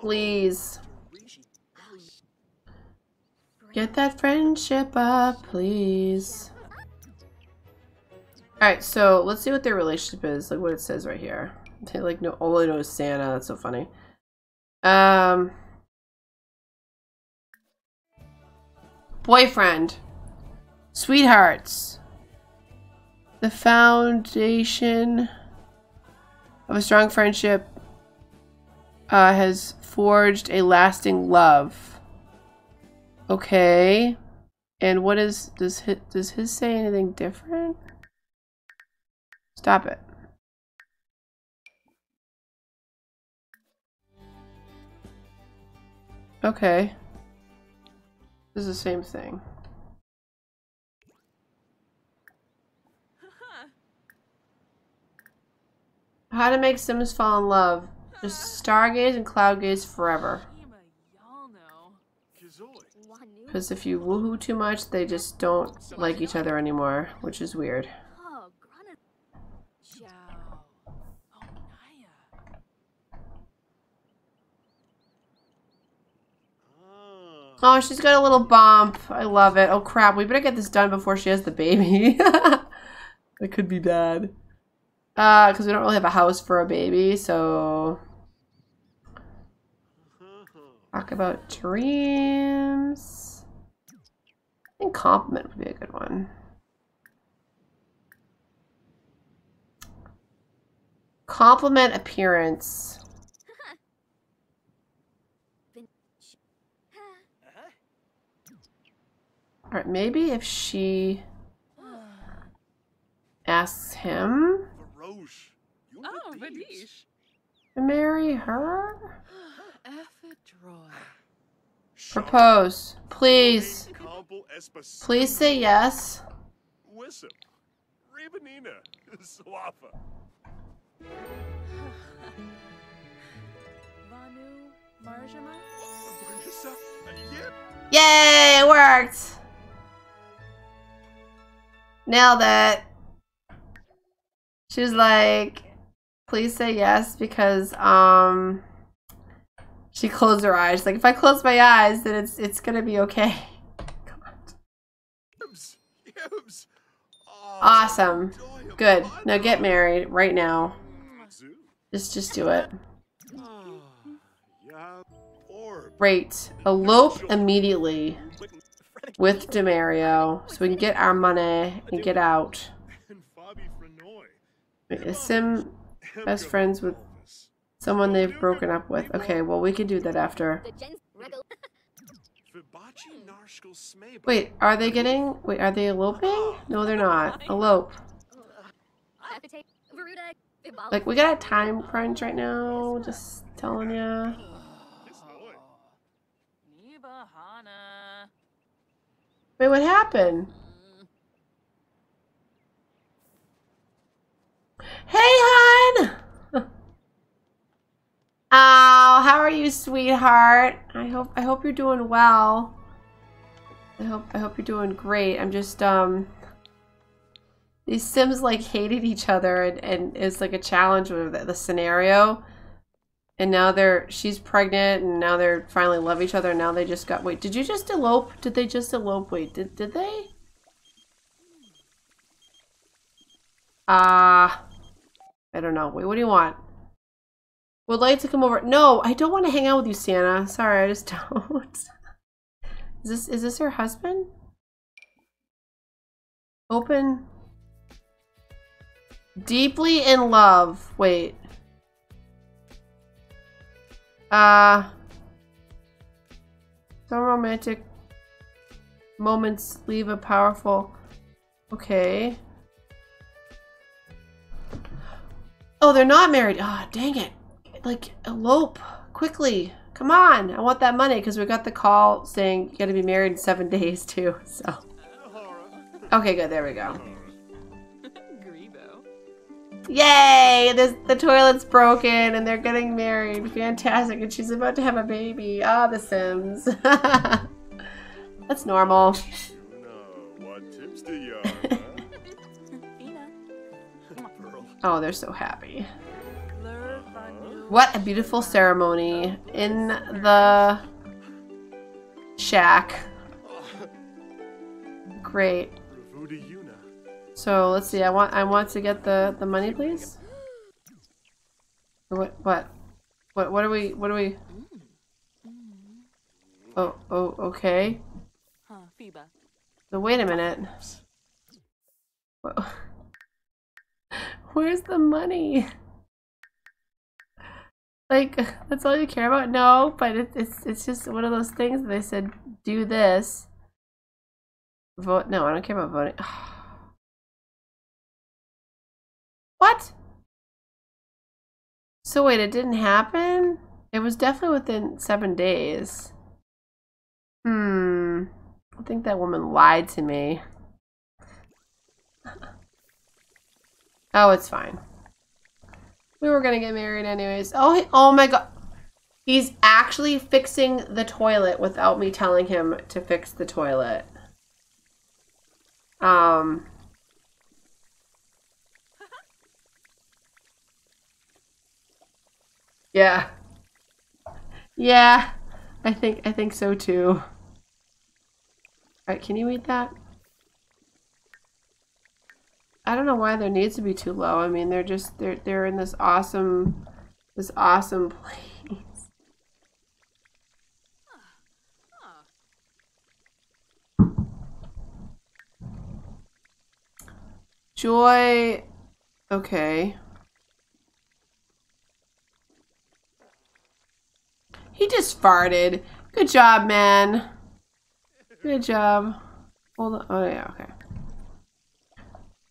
Please. Get that friendship up, please. Alright, so let's see what their relationship is, like what it says right here. They like no all I know is Santa, that's so funny. Um Boyfriend. Sweethearts. The foundation of a strong friendship uh, has forged a lasting love. Okay. And what is does his, does his say anything different? Stop it. Okay. This is the same thing. How to make Sims fall in love. Just stargaze and cloud gaze forever. Because if you woohoo too much, they just don't like each other anymore, which is weird. Oh, she's got a little bump. I love it. Oh crap, we better get this done before she has the baby. that could be bad. Uh, because we don't really have a house for a baby, so... Talk about dreams. I think compliment would be a good one. Compliment appearance. Alright, maybe if she asks him oh, to marry her? Propose. Please. Please say yes. Yay, it worked! Nailed it. She was like, please say yes because um she closed her eyes. Like if I close my eyes, then it's it's gonna be okay. Awesome. Good. Now get married right now. Just just do it. Great. Elope immediately with Demario so we can get our money and get out. Wait, Sim best friends with someone they've broken up with? Okay, well we can do that after. Wait, are they getting... Wait, are they eloping? No, they're not. Elope. Like, we got a time crunch right now. Just telling ya. Wait, what happened? Hey, hon! Oh, how are you, sweetheart? I hope I hope you're doing well. I hope I hope you're doing great. I'm just um these Sims like hated each other and, and it's like a challenge with the, the scenario. And now they're she's pregnant and now they're finally love each other and now they just got wait, did you just elope? Did they just elope? Wait, did did they? Ah, uh, I don't know. Wait, what do you want? Would like to come over. No, I don't want to hang out with you, Santa. Sorry, I just don't. is this is this her husband? Open. Deeply in love. Wait. Uh some romantic moments leave a powerful okay. Oh, they're not married. Ah, oh, dang it. Like, elope. Quickly. Come on. I want that money because we got the call saying you got to be married in seven days too. So. Okay, good. There we go. Yay! This, the toilet's broken and they're getting married. Fantastic. And she's about to have a baby. Ah, The Sims. That's normal. What tips do you Oh, they're so happy. What a beautiful ceremony in the shack. Great. So let's see. I want I want to get the the money, please. What what what what are we what are we? Oh oh okay. So wait a minute. Wha- Where's the money? Like that's all you care about? No, but it, it's it's just one of those things. They said do this. Vote? No, I don't care about voting. What? So wait, it didn't happen? It was definitely within seven days. Hmm. I think that woman lied to me. Oh, it's fine. We were gonna get married anyways. Oh, oh my god. He's actually fixing the toilet without me telling him to fix the toilet. Um. Yeah. Yeah. I think I think so too. Alright, can you read that? I don't know why their needs to be too low. I mean, they're just they're they're in this awesome this awesome place. Joy okay. He just farted. Good job, man. Good job. Hold on. Oh yeah, okay.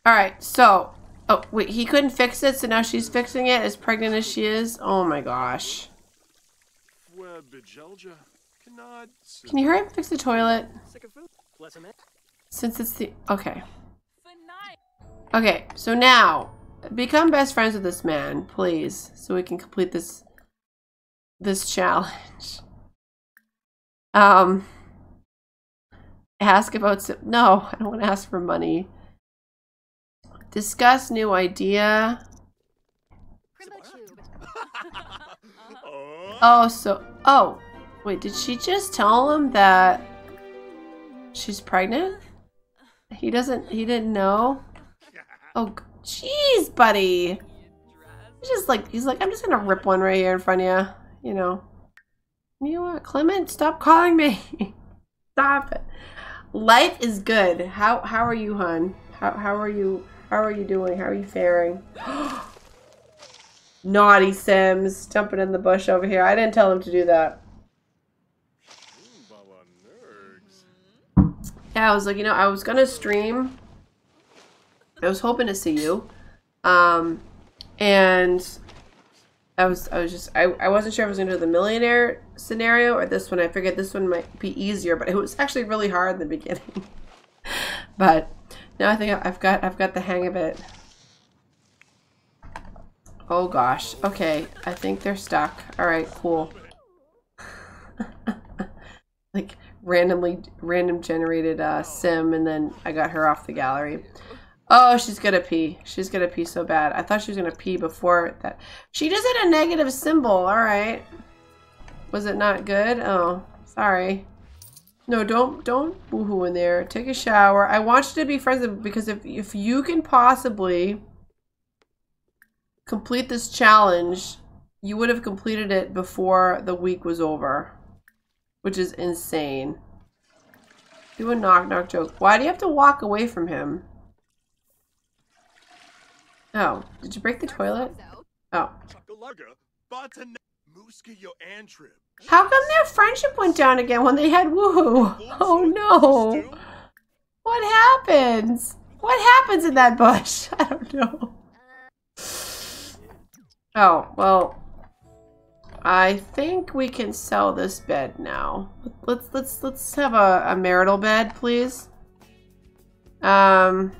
Alright, so oh wait, he couldn't fix it, so now she's fixing it as pregnant as she is. Oh my gosh. Can you hurry up and fix the toilet? Since it's the okay. Okay, so now become best friends with this man, please, so we can complete this this challenge. Um ask about no, I don't want to ask for money. Discuss new idea. Oh. Oh, so oh, wait, did she just tell him that she's pregnant? He doesn't he didn't know? Oh, g- jeez, buddy. He's just like he's like I'm just going to rip one right here in front of you, you know. You know what, Clement, stop calling me. stop it. Life is good. How how are you, hun? How how are you how are you doing? How are you faring? Naughty Sims jumping in the bush over here. I didn't tell him to do that. Yeah, I was like, you know, I was gonna stream. I was hoping to see you, um, and I was, I was just, I, I wasn't sure if I was gonna do the millionaire scenario or this one. I figured this one might be easier, but it was actually really hard in the beginning. but now I think I've got, I've got the hang of it. Oh gosh. Okay, I think they're stuck. All right, cool. like randomly random generated uh, sim and then I got her off the gallery. Oh, she's gonna pee. She's gonna pee so bad. I thought she was gonna pee before that. She just had a negative symbol. All right. Was it not good? Oh, sorry. No, don't don't boohoo in there. Take a shower. I want you to be friends with because if if you can possibly complete this challenge, you would have completed it before the week was over which is insane. Do a knock knock joke. Why do you have to walk away from him? Oh, did you break the toilet? Oh. How come their friendship went down again when they had woohoo? Oh no. What happens? What happens in that bush? I don't know. Oh, well, I think we can sell this bed now. Let's let's let's have a, a marital bed, please. Um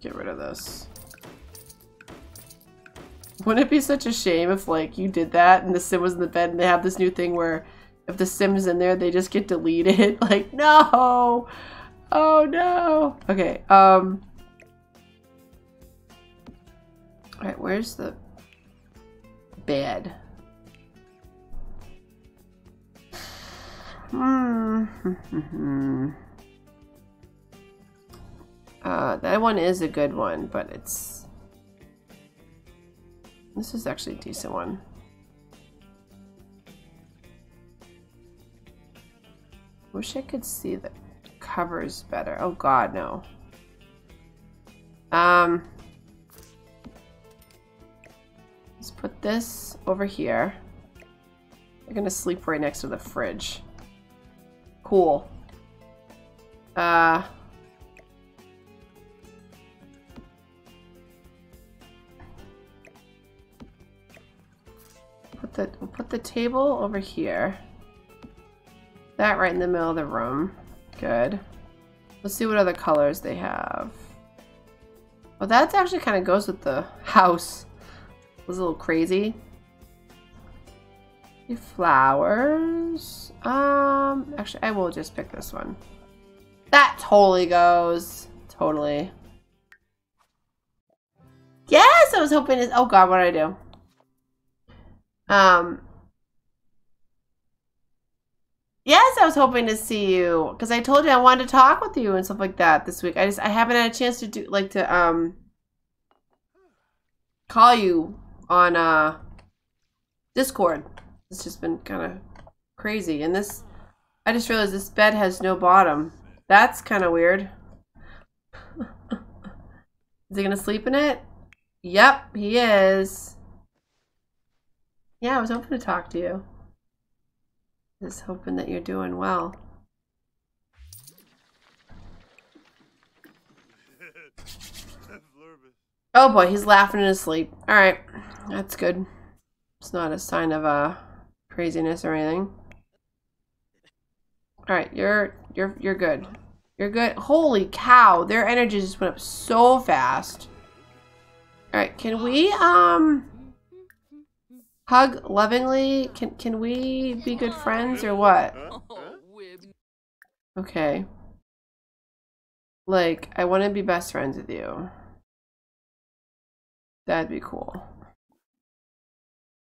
Get rid of this. Wouldn't it be such a shame if like you did that and the sim was in the bed and they have this new thing where if the Sims in there, they just get deleted. like, no! Oh no! Okay, um... Alright, where's the bed? Hmm. uh, that one is a good one, but it's... This is actually a decent one. Wish I could see the covers better. Oh god, no. Um, let's put this over here. I'm gonna sleep right next to the fridge. Cool. Uh, the we'll put the table over here. That right in the middle of the room. Good. Let's see what other colors they have. Well, that actually kind of goes with the house. It was a little crazy. Flowers. Um, actually, I will just pick this one. That totally goes. Totally. Yes, I was hoping to. Oh God, what did I do? Um, Yes, I was hoping to see you because I told you I wanted to talk with you and stuff like that this week. I just I haven't had a chance to do like to um call you on uh Discord. It's just been kind of crazy. And this I just realized this bed has no bottom. That's kind of weird. is he to sleep in it? Yep, he is. Yeah, I was hoping to talk to you. Just hoping that you're doing well. Oh boy, he's laughing in his sleep. Alright, that's good. It's not a sign of uh, craziness or anything. Alright, you're you're you're good. You're good. Holy cow, their energy just went up so fast. Alright, can we um hug lovingly? Can can we be good friends or what? Oh, okay. Like, I want to be best friends with you. That'd be cool.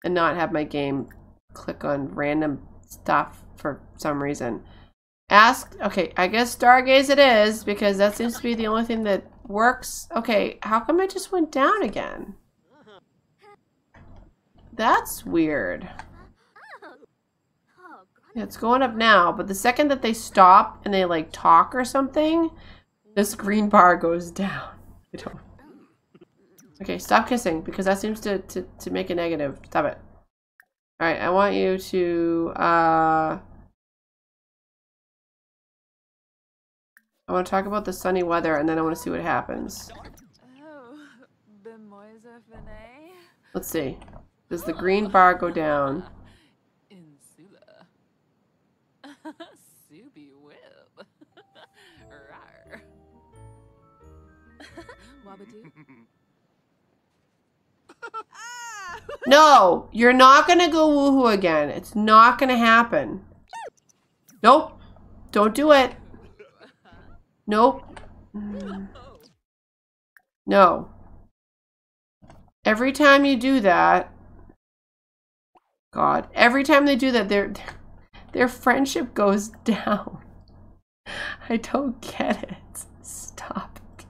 And not have my game click on random stuff for some reason. Ask, okay, I guess Stargaze it is, because that seems to be the only thing that works. Okay, how come I just went down again? That's weird. Yeah, it's going up now, but the second that they stop and they like talk or something, this green bar goes down. I don't. Okay, stop kissing because that seems to, to, to make a negative. Stop it. Alright, I want you to, uh... I want to talk about the sunny weather and then I want to see what happens. Let's see. Does the green bar go down? Insula. Subi whip. Rar. Wabadoo. No, you're not gonna go woohoo again. It's not gonna happen. Nope. Don't do it. Nope. No. Every time you do that, God, every time they do that, their their friendship goes down. I don't get it. Stop it.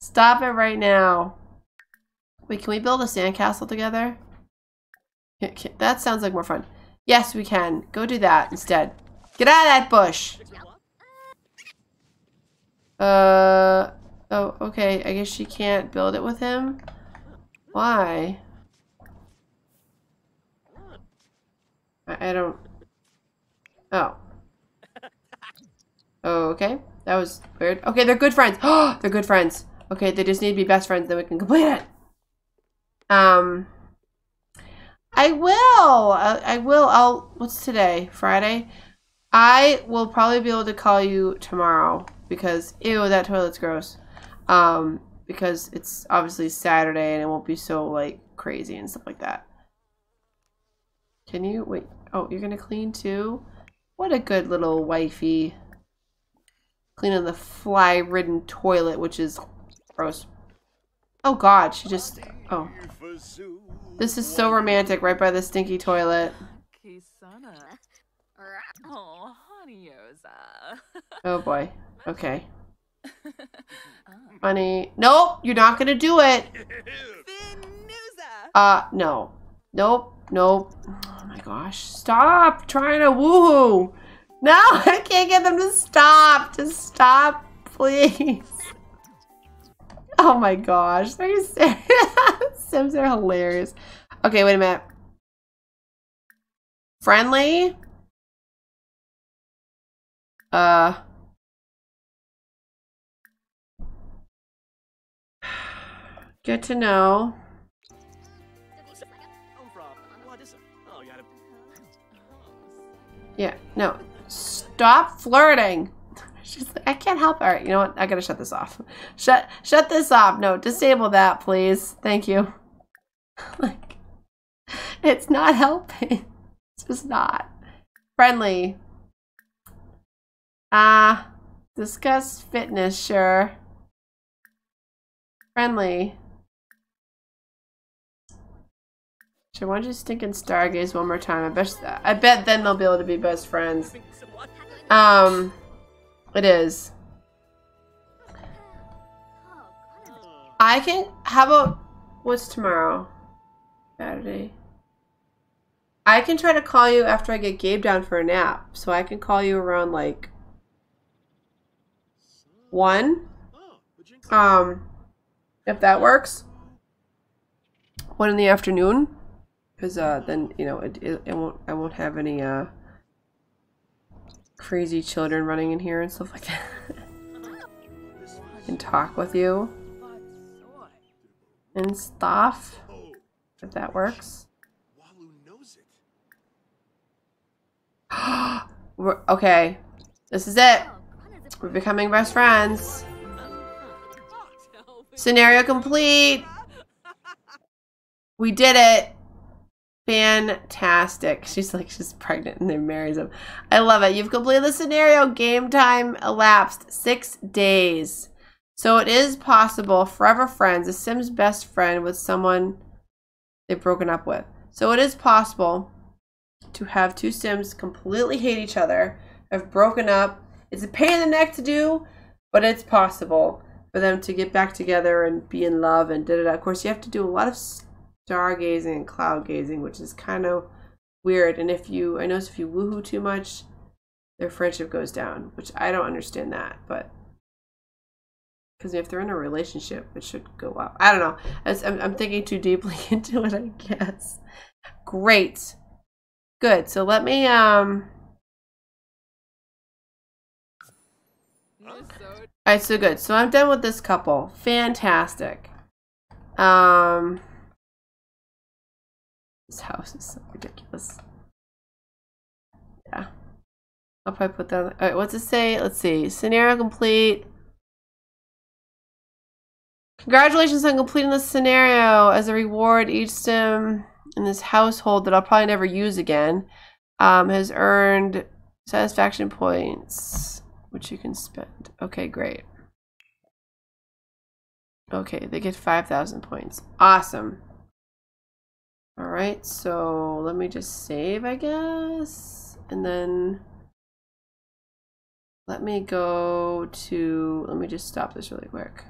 Stop it right now. Wait, can we build a sandcastle together? That sounds like more fun. Yes, we can. Go do that instead. Get out of that bush! Uh, oh, okay. I guess she can't build it with him. Why? I, I don't... Oh. Oh, okay. That was weird. Okay, they're good friends. Oh, they're good friends. Okay, they just need to be best friends, then we can complete it. Um, I will. I, I will. I'll. What's today? Friday. I will probably be able to call you tomorrow because ew, that toilet's gross. Um, because it's obviously Saturday and it won't be so like crazy and stuff like that. Can you wait? Oh, you're gonna clean too? What a good little wifey. Cleaning the fly-ridden toilet, which is gross. Oh god, she just... Oh. This is so romantic, right by the stinky toilet. Oh. Oh boy. Okay. Honey. Nope, you're not gonna do it. Uh, no. Nope, nope. Gosh. Stop trying to woohoo. No, I can't get them to stop. Just stop, please. Oh my gosh. Are you serious? Sims are hilarious. Okay, wait a minute. Friendly? Uh. Good to know. Yeah, no. Stop flirting. She's like, I can't help. All right, you know what? I gotta shut this off. Shut, shut this off. No, disable that, please. Thank you. like, it's not helping. It's just not friendly. Ah, discuss fitness. Sure. Friendly. Sure, why don't you stinking stargaze one more time? I bet, I bet then they'll be able to be best friends. Um, it is. I can, how about, what's tomorrow? Saturday. I can try to call you after I get Gabe down for a nap. So I can call you around like, one. Um, if that works. One in the afternoon because uh, then you know it, it, it won't I won't have any uh crazy children running in here and stuff like that and talk with you and stuff if that works. We're, okay. This is it. We're becoming best friends. Scenario complete. We did it Fantastic. She's like, she's pregnant and then marries him. I love it. You've completed the scenario. Game time elapsed six days. So it is possible, forever friends, a Sim's best friend with someone they've broken up with. So it is possible to have two Sims completely hate each other, have broken up. It's a pain in the neck to do, but it's possible for them to get back together and be in love and da da da. Of course, you have to do a lot of stargazing and cloud gazing, which is kind of weird. And if you, I notice if you woohoo too much, their friendship goes down, which I don't understand that, but because if they're in a relationship, it should go up. I don't know. I'm, I'm thinking too deeply into it, I guess. Great. Good. So let me, um, all right, so good. So I'm done with this couple. Fantastic. Um, this house is so ridiculous. Yeah. I'll probably put that. All right, what's it say? Let's see. Scenario complete. Congratulations on completing the scenario. As a reward, each sim in this household that I'll probably never use again um, has earned satisfaction points, which you can spend. Okay, great. Okay, they get 5,000 points. Awesome. All right, so let me just save, I guess. And then let me go to, let me just stop this really quick.